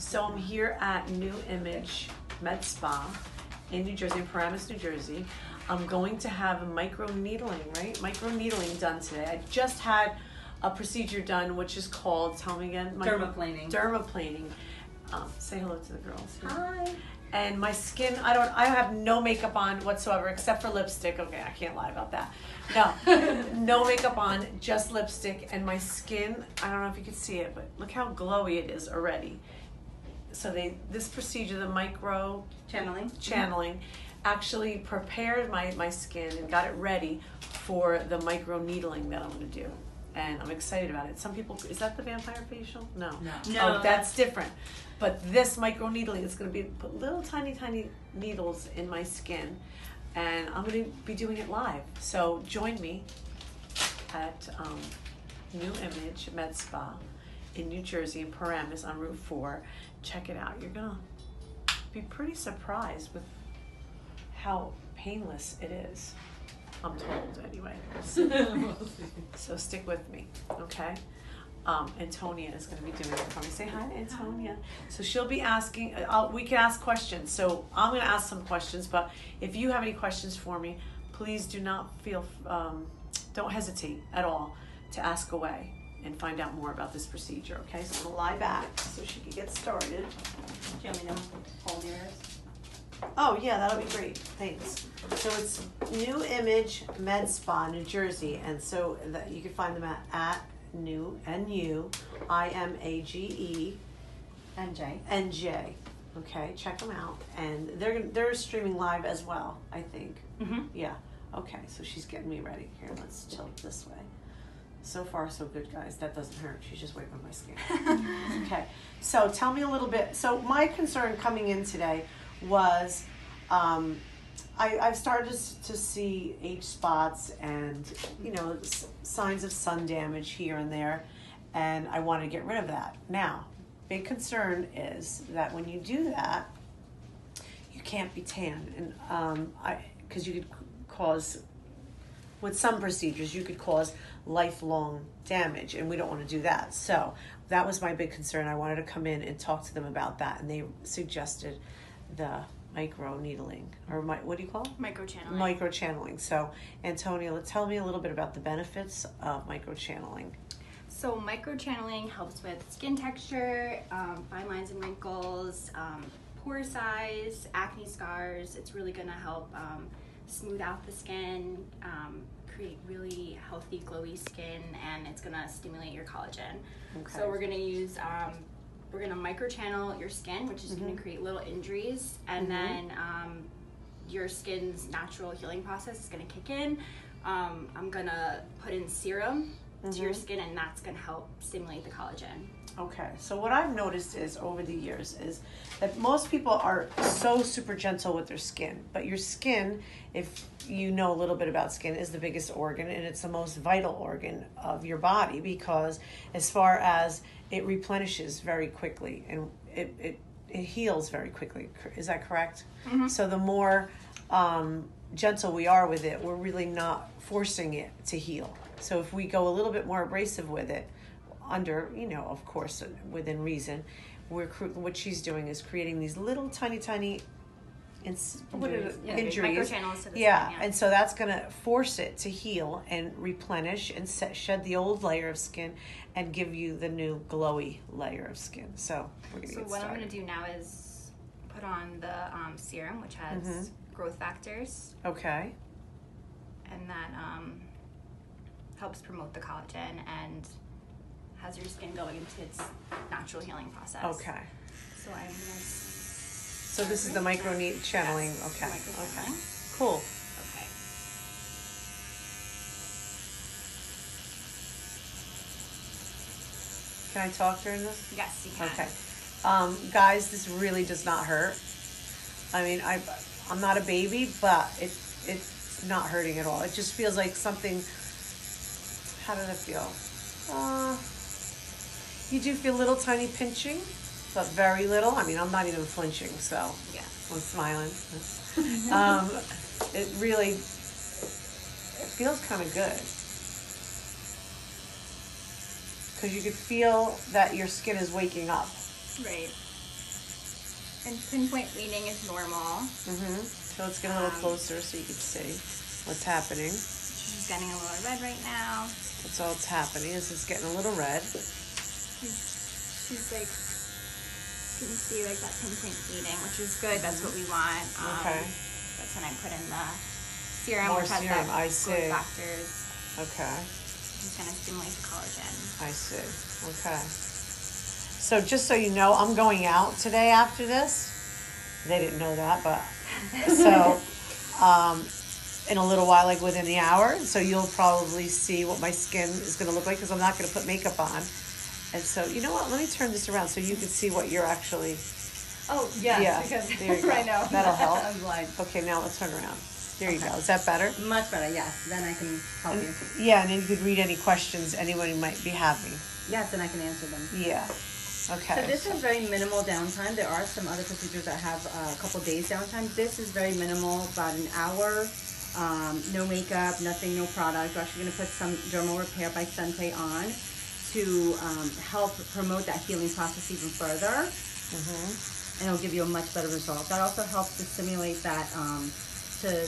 So I'm here at New Image Med Spa in New Jersey, in Paramus, New Jersey. I'm going to have micro needling, right? Micro needling done today. I just had a procedure done, which is called, tell me again. micro- Dermaplaning. Dermaplaning. Um, say hello to the girls. here. Hi. and my skin i don't i have no makeup on whatsoever except for lipstick okay i can't lie about that no no makeup on just lipstick and my skin i don't know if you can see it but look how glowy it is already so they this procedure the micro Channeling. channeling actually prepared my, my skin and got it ready for the micro needling that i'm going to do. And i'm excited about it. Some people is that the vampire facial? No. No. oh No, that's different. But this micro needling is going to be put little tiny tiny needles in my skin and i'm going to be doing it live. So join me at um, new image med spa in new jersey in paramus on route 4 check it out you're going to be pretty surprised with how painless it is i'm told anyway so stick with me okay um, Antonia is going to be doing it for me. Say hi, Antonia. So she'll be asking. uh, I'll, we can ask questions. So I'm going to ask some questions. But if you have any questions for me, please do not feel. Um, don't hesitate at all to ask away and find out more about this procedure. Okay. So I'm to lie back so she can get started. Do you want me to hold yours? Oh yeah, that'll be great. Thanks. So it's New Image Med Spa, New Jersey, and so that you can find them at, at New N U I M A G E And N J. Okay, check them out, and they're they're streaming live as well. I think. Mm-hmm. Yeah. Okay, so she's getting me ready. Here, let's tilt this way. So far, so good, guys. That doesn't hurt. She's just wiping my skin. okay, so tell me a little bit. So my concern coming in today was, um, I, I've started to, see age spots and you know signs of sun damage here and there, and I want to get rid of that. Now, big concern is that when you do that, you can't be tan, and um, I because you could cause with some procedures you could cause lifelong damage and we don't want to do that. So that was my big concern. I wanted to come in and talk to them about that and they suggested the micro needling or my, what do you call it? Micro channeling. micro channeling so antonia let- tell me a little bit about the benefits of micro channeling So micro channeling helps with skin texture, um, fine lines and wrinkles, um, pore size, acne scars. It's really gonna help um, smooth out the skin, um, create really healthy, glowy skin, and it's gonna stimulate your collagen. okay So we're gonna use um, we're gonna micro channel your skin, which is Mhm. gonna create little injuries, and Mhm. then um, your skin's natural healing process is gonna kick in. Um, I'm gonna put in serum to your Mhm. skin, and that's gonna help stimulate the collagen. Okay, so what I've noticed is over the years is that most people are so super gentle with their skin, but your skin, if you know a little bit about skin, is the biggest organ and it's the most vital organ of your body because as far as it replenishes very quickly and it, it, it heals very quickly. Is that correct? So the more um, gentle we are with it, we're really not forcing it to heal. So if we go a little bit more abrasive with it, under you know of course within reason we're what she's doing is creating these little tiny tiny ins- Injuries. Yeah, injuries to yeah, skin, yeah. and so that's going to force it to heal and replenish and set, shed the old layer of skin and give you the new glowy layer of skin so we're going to So what started I'm gonna do now is put on the um, serum, which has Mhm. growth factors, okay and that um, helps promote the collagen and has your skin going into its natural healing process. okay So I'm so this is the micro neat channeling Yes, okay okay cool Okay. can i talk during this Yes, you can. Okay. Um, guys, this really does not hurt. I mean, I, I'm not a baby, but it, it's not hurting at all. It just feels like something. How does it feel? Uh, you do feel little tiny pinching, but very little. I mean, I'm not even flinching, so Yeah. I'm smiling. um, it really, it feels kind of good. Because you could feel that your skin is waking up. Right. And pinpoint bleeding is normal. Mm-hmm. So let's get a little Um, closer so you can see what's happening. She's getting a little red right now. That's all that's happening is it's getting a little red. She's like, you can see like that pinpoint bleeding, which is good. That's what we want. Um, Okay. That's when I put in the serum, More which has serum, that I see. factors. Okay. It's gonna stimulate the collagen. I see. Okay. So just so you know, I'm going out today after this. They didn't know that, but so um, in a little while, like within the hour. So you'll probably see what my skin is going to look like because I'm not going to put makeup on. And so you know what? Let me turn this around so you can see what you're actually. Oh, yes, Yeah, because there you go. right now That'll help. I'm blind. Okay, now let's turn around. There you go. Is that better? Much better, yes. Then I can help you. Yeah, and then you could read any questions anyone might be having. Yes, and I can answer them. Yeah. Okay. So this is very minimal downtime. There are some other procedures that have a couple days downtime. This is very minimal, about an hour. Um, no makeup, nothing, no product. We're actually going to put some dermal repair by Sente on to um, help promote that healing process even further. And it'll give you a much better result. That also helps to stimulate that, um, to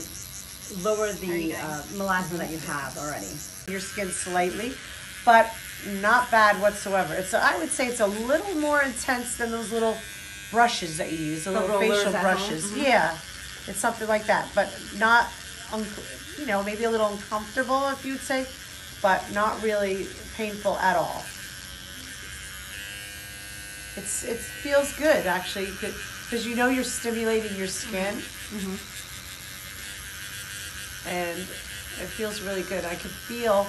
lower the uh, melasma that you have already. your skin slightly, but not bad whatsoever. It's I would say it's a little more intense than those little brushes that you use, the, The little facial brushes. Yeah, it's something like that, but not, you know, maybe a little uncomfortable if you'd say, but not really painful at all. It's it feels good actually because you know you're stimulating your skin, Mm-hmm. and it feels really good. I can feel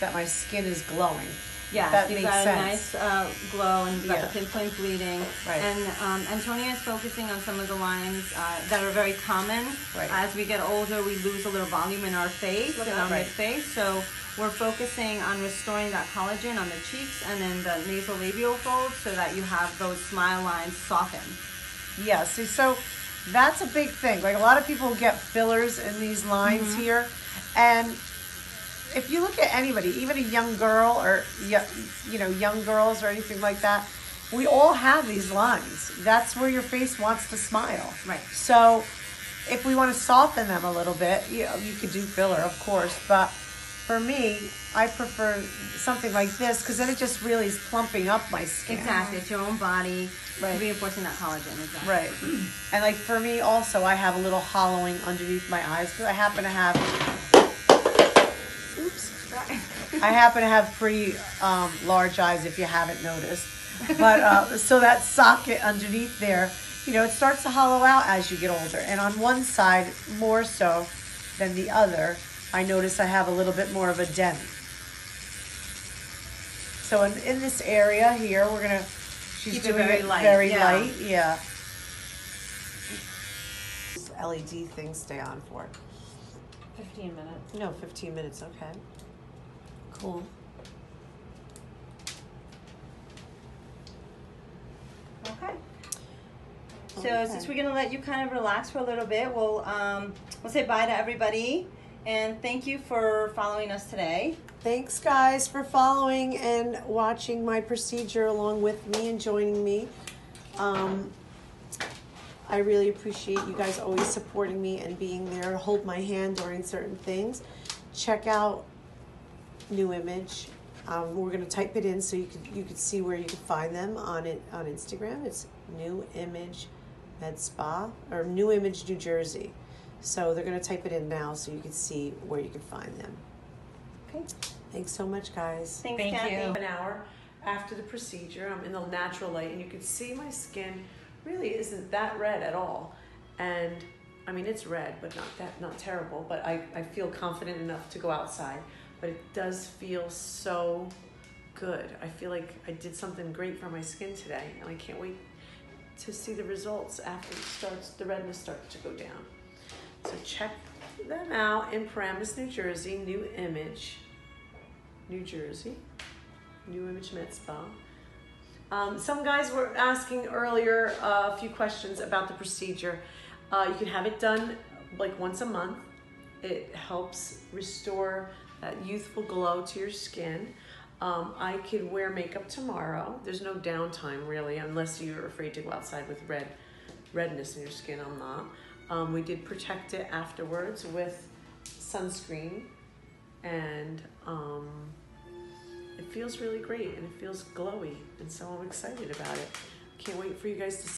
that my skin is glowing. Yeah, that you've makes got sense. a nice uh, glow and you've got Yeah. the pinpoint bleeding. Right. And um, Antonia is focusing on some of the lines uh, that are very common. Right. As we get older, we lose a little volume in our face, in our Right. mid face. So we're focusing on restoring that collagen on the cheeks and then the nasal labial folds so that you have those smile lines soften. Yeah, see, so that's a big thing. Like a lot of people get fillers in these lines Mm-hmm. here, and if you look at anybody, even a young girl or you know young girls or anything like that, we all have these lines. That's where your face wants to smile. Right. So if we want to soften them a little bit, you know, you could do filler, of course, but for me, I prefer something like this because then it just really is plumping up my skin. Exactly. It's your own body Right. reinforcing that collagen. Exactly. Right. And like for me also, I have a little hollowing underneath my eyes because I happen to have, I happen to have pretty um, large eyes if you haven't noticed. But uh, so that socket underneath there, you know, it starts to hollow out as you get older. And on one side, more so than the other, I notice I have a little bit more of a dent. So in, in this area here, we're gonna, she's Keep it doing very it light, very yeah. light, yeah. LED things stay on for? 15 minutes. No, 15 minutes, okay. Cool. Okay. So Okay. since we're gonna let you kind of relax for a little bit, we'll um, we'll say bye to everybody, and thank you for following us today. Thanks, guys, for following and watching my procedure along with me and joining me. Um, I really appreciate you guys always supporting me and being there to hold my hand during certain things. Check out New Image. Um, we're gonna type it in so you can you could see where you can find them on it on Instagram. It's New Image Med Spa or New Image New Jersey. So they're gonna type it in now so you can see where you can find them. Okay. Thanks so much, guys. Thanks, Thank Kathy. you. An hour after the procedure, I'm in the natural light, and you can see my skin really isn't that red at all. And I mean, it's red, but not that not terrible. But I, I feel confident enough to go outside. But it does feel so good. I feel like I did something great for my skin today, and I can't wait to see the results after it starts. The redness starts to go down. So check them out in Paramus, New Jersey. New Image, New Jersey. New Image Med Spa. Um, some guys were asking earlier uh, a few questions about the procedure. Uh, you can have it done like once a month. It helps restore that youthful glow to your skin. Um, I could wear makeup tomorrow. There's no downtime really, unless you're afraid to go outside with red redness in your skin. I'm not. Um, we did protect it afterwards with sunscreen, and um, it feels really great and it feels glowy, and so I'm excited about it. Can't wait for you guys to